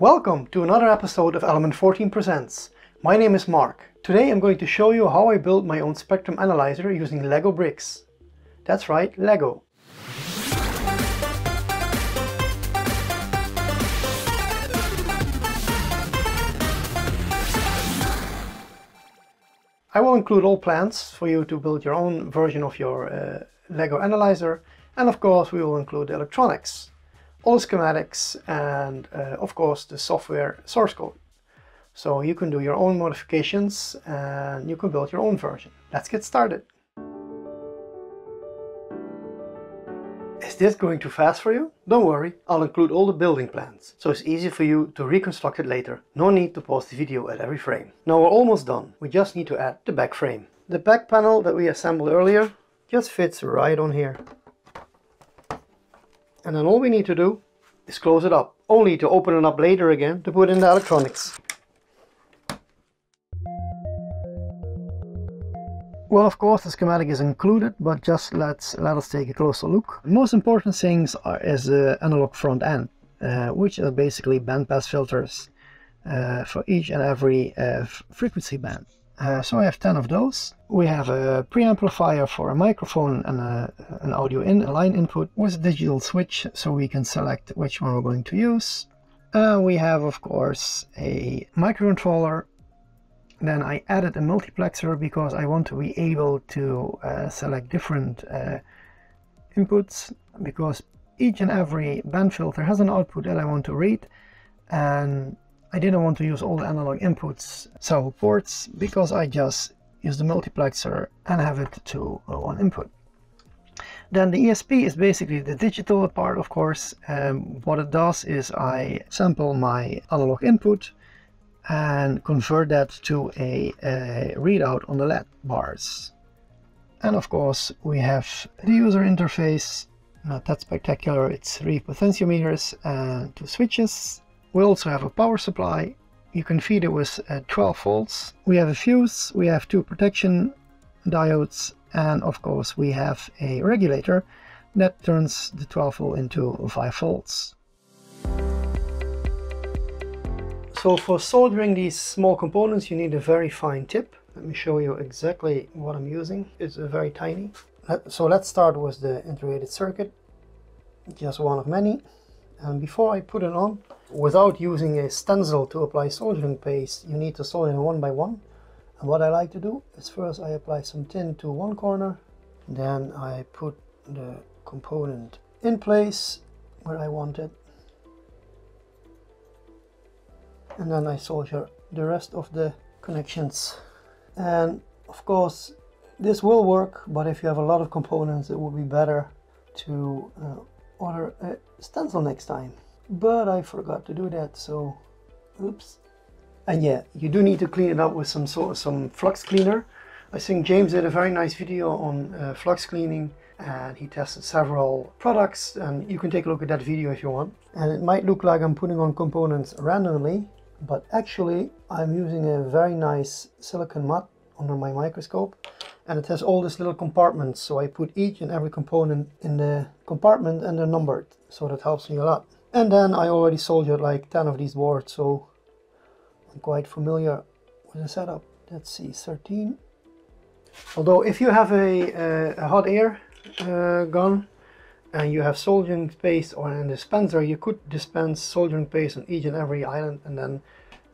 Welcome to another episode of Element 14 Presents. My name is Mark. Today I'm going to show you how I built my own spectrum analyzer using Lego bricks. That's right, Lego. I will include all plans for you to build your own version of your uh, Lego analyzer and of course we will include the electronics all schematics and uh, of course the software source code. So you can do your own modifications and you can build your own version. Let's get started. Is this going too fast for you? Don't worry, I'll include all the building plans, so it's easy for you to reconstruct it later. No need to pause the video at every frame. Now we're almost done, we just need to add the back frame. The back panel that we assembled earlier just fits right on here. And then all we need to do is close it up, only to open it up later again to put in the electronics. Well, of course, the schematic is included, but just let's let us take a closer look. The most important things are is the analog front end, uh, which are basically bandpass filters uh, for each and every uh, frequency band. Uh, so I have 10 of those. We have a preamplifier for a microphone and a, an audio in, a line input with a digital switch so we can select which one we're going to use. Uh, we have of course a microcontroller. Then I added a multiplexer because I want to be able to uh, select different uh, inputs because each and every band filter has an output that I want to read and I didn't want to use all the analog inputs, so ports, because I just use the multiplexer and have it to one input. Then the ESP is basically the digital part, of course. Um, what it does is I sample my analog input and convert that to a, a readout on the LED bars. And of course, we have the user interface. Not that spectacular. It's three potentiometers and two switches we also have a power supply. You can feed it with uh, 12 volts. We have a fuse, we have two protection diodes, and of course we have a regulator that turns the 12 volt into 5 volts. So for soldering these small components you need a very fine tip. Let me show you exactly what I'm using. It's a very tiny. So let's start with the integrated circuit. Just one of many. And before I put it on, without using a stencil to apply soldering paste, you need to solder one by one. And what I like to do is first I apply some tin to one corner, then I put the component in place where I want it. And then I solder the rest of the connections. And of course, this will work, but if you have a lot of components, it would be better to uh, order a stencil next time but I forgot to do that so oops. And yeah you do need to clean it up with some sort of some flux cleaner. I think James did a very nice video on uh, flux cleaning and he tested several products and you can take a look at that video if you want. And it might look like I'm putting on components randomly but actually I'm using a very nice silicone mat under my microscope and it has all these little compartments. So I put each and every component in the compartment and they're numbered so that helps me a lot and then I already soldered like 10 of these boards so I'm quite familiar with the setup let's see 13 although if you have a, a, a hot air uh, gun and you have soldering paste or a dispenser you could dispense soldering paste on each and every island and then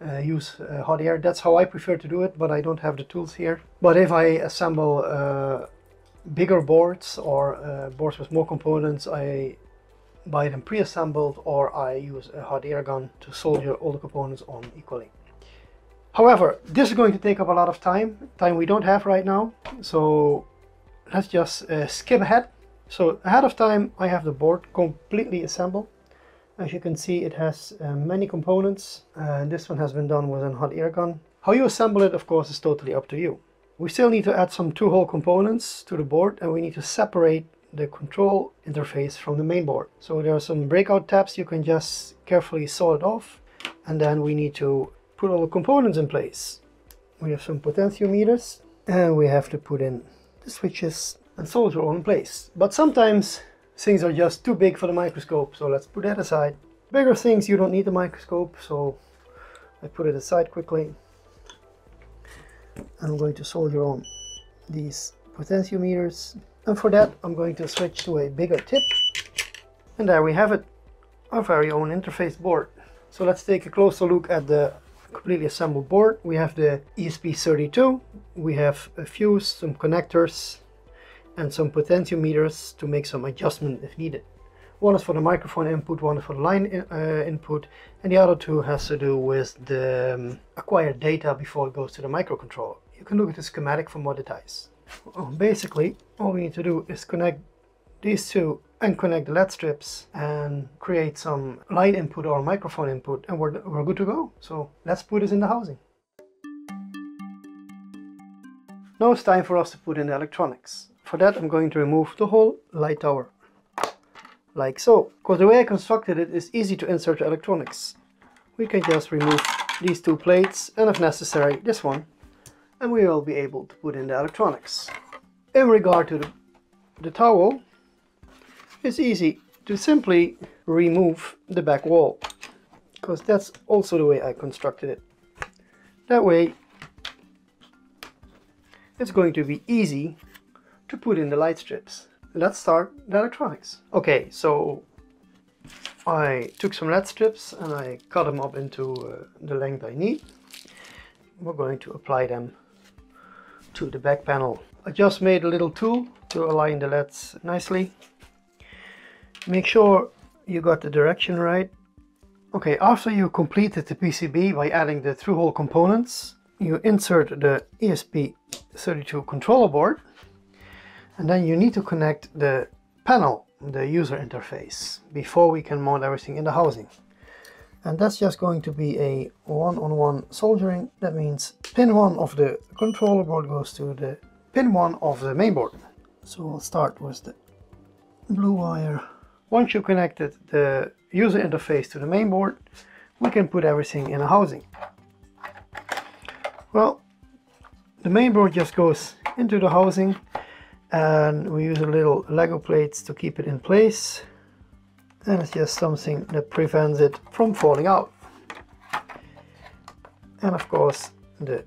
uh, use uh, hot air. That's how I prefer to do it, but I don't have the tools here. But if I assemble uh, bigger boards or uh, boards with more components, I buy them pre-assembled or I use a hot air gun to solder all the components on equally. However, this is going to take up a lot of time, time we don't have right now. So let's just uh, skip ahead. So ahead of time, I have the board completely assembled. As you can see, it has uh, many components. Uh, this one has been done with a hot air gun. How you assemble it, of course, is totally up to you. We still need to add some through-hole components to the board and we need to separate the control interface from the main board. So there are some breakout tabs you can just carefully it off and then we need to put all the components in place. We have some potentiometers and we have to put in the switches and solder all in place. But sometimes things are just too big for the microscope, so let's put that aside. Bigger things you don't need the microscope, so I put it aside quickly. I'm going to solder on these potentiometers and for that I'm going to switch to a bigger tip. And there we have it our very own interface board. So let's take a closer look at the completely assembled board. We have the ESP32 we have a fuse some connectors and some potentiometers to make some adjustment if needed. One is for the microphone input, one is for the line in, uh, input, and the other two has to do with the um, acquired data before it goes to the microcontroller. You can look at the schematic for more details. Basically, all we need to do is connect these two and connect the LED strips and create some light input or microphone input and we're, we're good to go. So let's put this in the housing. Now it's time for us to put in the electronics. For that I'm going to remove the whole light tower like so. Because the way I constructed it is easy to insert the electronics. We can just remove these two plates and if necessary this one and we will be able to put in the electronics. In regard to the, the tower, it's easy to simply remove the back wall because that's also the way I constructed it. That way it's going to be easy to put in the light strips let's start the electronics. Okay, so I took some LED strips and I cut them up into uh, the length I need. We're going to apply them to the back panel. I just made a little tool to align the LEDs nicely. Make sure you got the direction right. Okay, after you completed the PCB by adding the through-hole components, you insert the ESP32 controller board and then you need to connect the panel, the user interface, before we can mount everything in the housing. And that's just going to be a one-on-one -on -one soldering. That means pin one of the controller board goes to the pin one of the main board. So we'll start with the blue wire. Once you connected the user interface to the main board, we can put everything in a housing. Well, the main board just goes into the housing and we use a little Lego plates to keep it in place and it's just something that prevents it from falling out. And of course the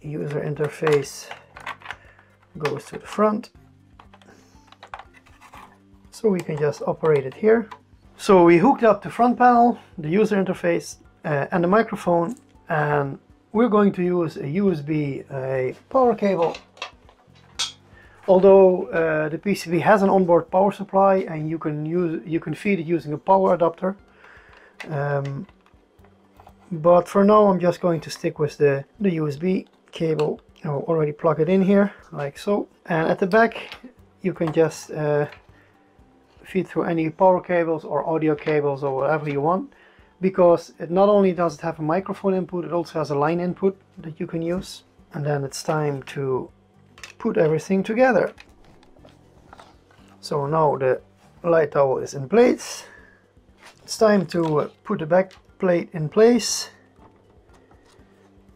user interface goes to the front. So we can just operate it here. So we hooked up the front panel the user interface uh, and the microphone and we're going to use a USB a power cable Although uh, the PCB has an onboard power supply and you can use you can feed it using a power adapter. Um, but for now I'm just going to stick with the, the USB cable. I'll already plug it in here like so. And at the back you can just uh, feed through any power cables or audio cables or whatever you want because it not only does it have a microphone input it also has a line input that you can use and then it's time to put everything together. So now the light tower is in place. It's time to uh, put the back plate in place,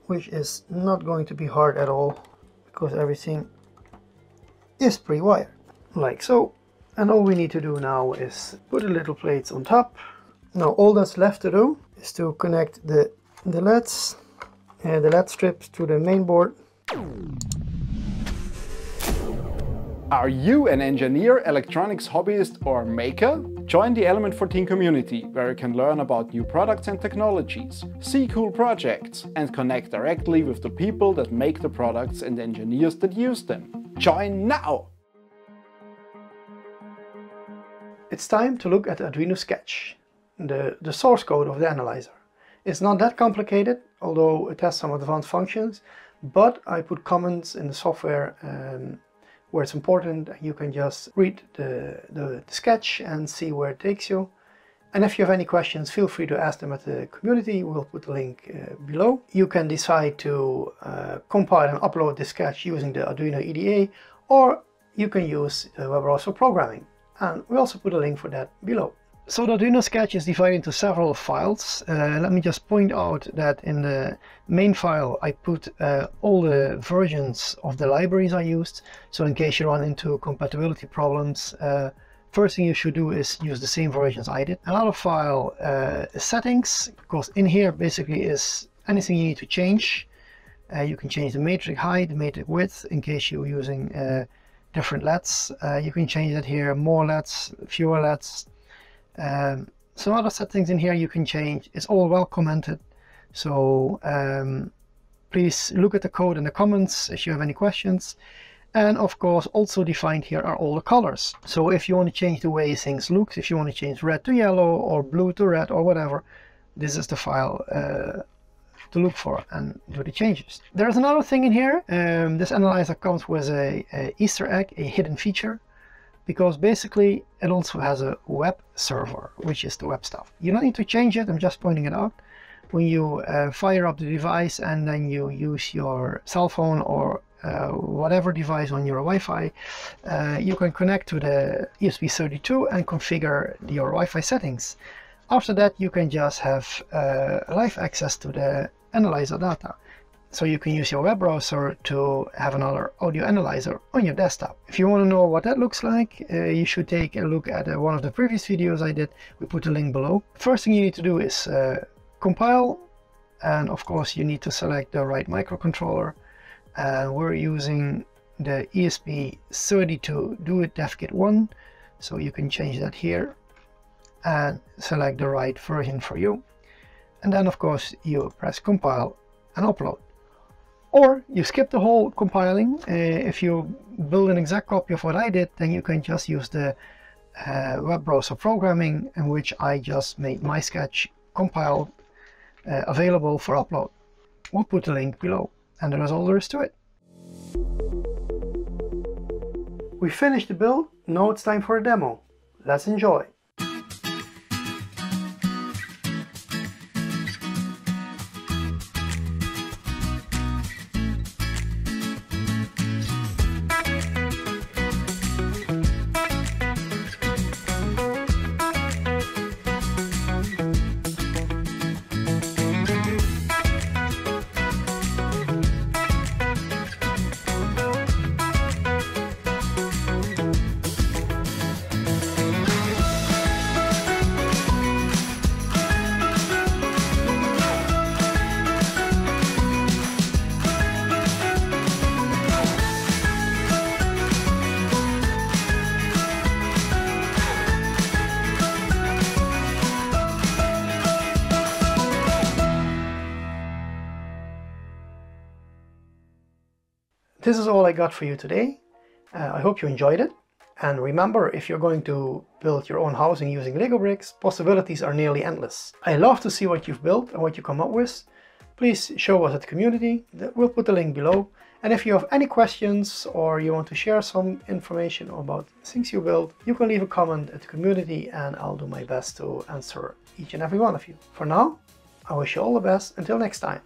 which is not going to be hard at all because everything is pre-wired, like so. And all we need to do now is put the little plates on top. Now all that's left to do is to connect the, the LEDs and the LED strips to the main board. Are you an engineer, electronics hobbyist or maker? Join the Element 14 community where you can learn about new products and technologies, see cool projects and connect directly with the people that make the products and engineers that use them. Join now! It's time to look at Arduino Sketch, the, the source code of the analyzer. It's not that complicated, although it has some advanced functions, but I put comments in the software um, where it's important you can just read the, the, sketch and see where it takes you. And if you have any questions feel free to ask them at the community. We'll put the link uh, below. You can decide to uh, compile and upload the sketch using the Arduino IDE or you can use uh, web browser programming. And we also put a link for that below so the Arduino sketch is divided into several files. Uh, let me just point out that in the main file I put uh, all the versions of the libraries I used. So in case you run into compatibility problems, uh, first thing you should do is use the same versions I did. Another file uh, settings, because in here basically is anything you need to change. Uh, you can change the matrix height, the matrix width in case you're using uh, different LEDs. You can change that here, more LEDs, fewer LEDs. Um, some other settings in here you can change. It's all well commented. So um, please look at the code in the comments if you have any questions. And of course, also defined here are all the colors. So if you want to change the way things look, if you want to change red to yellow or blue to red or whatever, this is the file uh, to look for and do the changes. There's another thing in here. Um, this analyzer comes with a, a, Easter egg, a hidden feature, because basically it also has a web server, which is the web stuff. You don't need to change it. I'm just pointing it out. When you uh, fire up the device and then you use your cell phone or uh, whatever device on your Wi-Fi, uh, you can connect to the ESP32 and configure your Wi-Fi settings. After that, you can just have uh, live access to the analyzer data. So you can use your web browser to have another audio analyzer on your desktop. If you want to know what that looks like, uh, you should take a look at uh, one of the previous videos I did. We put a link below. First thing you need to do is uh, compile. And of course, you need to select the right microcontroller. Uh, we're using the ESP32 DoIT DevKit 1. So you can change that here and select the right version for you and then of course you press compile and upload or you skip the whole compiling. Uh, if you build an exact copy of what I did then you can just use the uh, web browser programming in which I just made my sketch compiled uh, available for upload. We'll put the link below and that is all there is to it. We finished the build. Now it's time for a demo. Let's enjoy This is all I got for you today. Uh, I hope you enjoyed it. And remember, if you're going to build your own housing using Lego bricks, possibilities are nearly endless. I love to see what you've built and what you come up with. Please show us at the community. We'll put the link below. And if you have any questions or you want to share some information about things you build, you can leave a comment at the community and I'll do my best to answer each and every one of you. For now, I wish you all the best. Until next time.